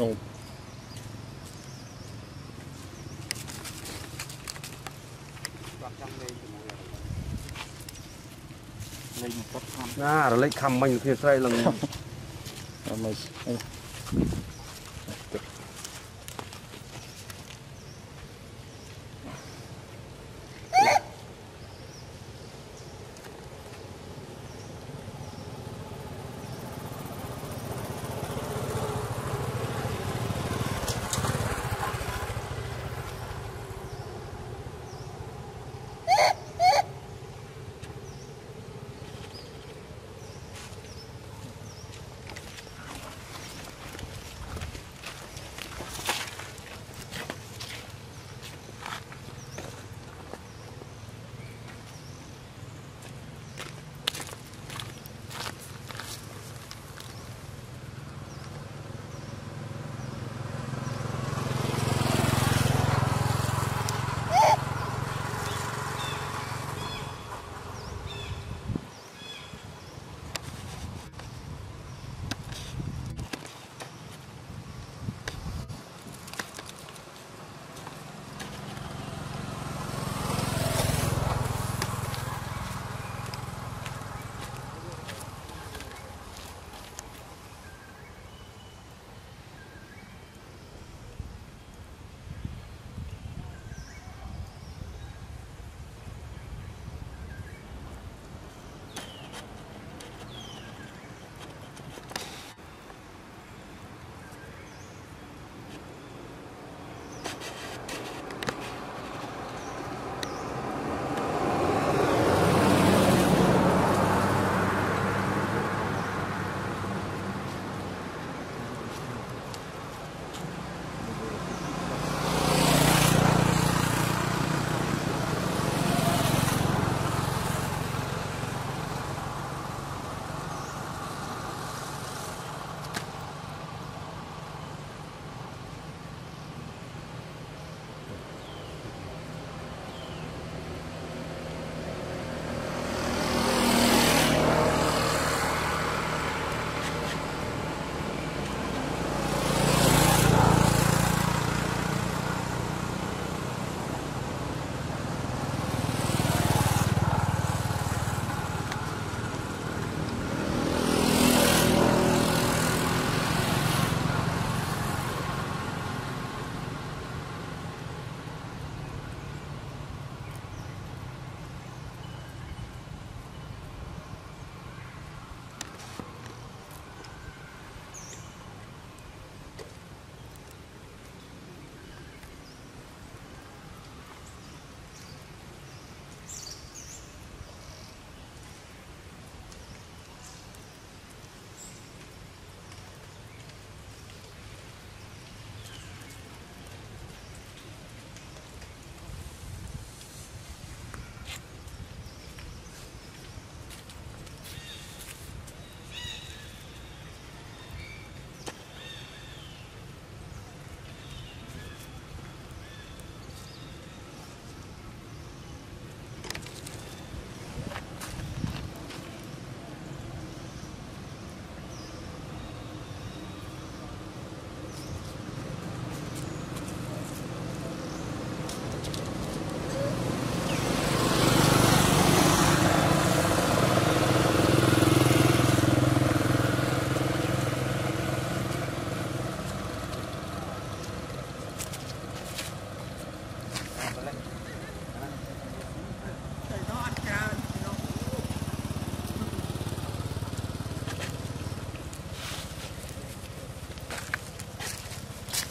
นง លេងមកពុតខំ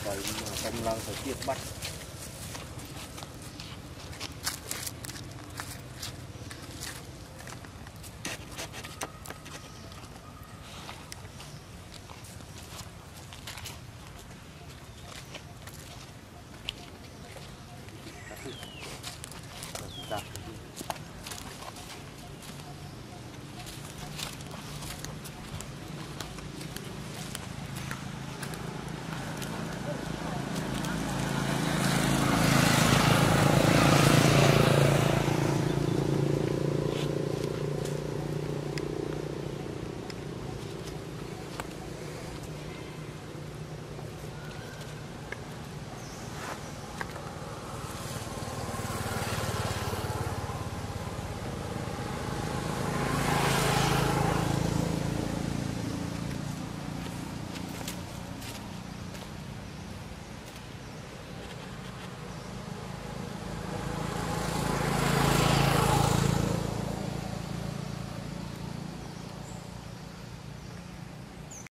vậy mà công lao phải tiếp bắt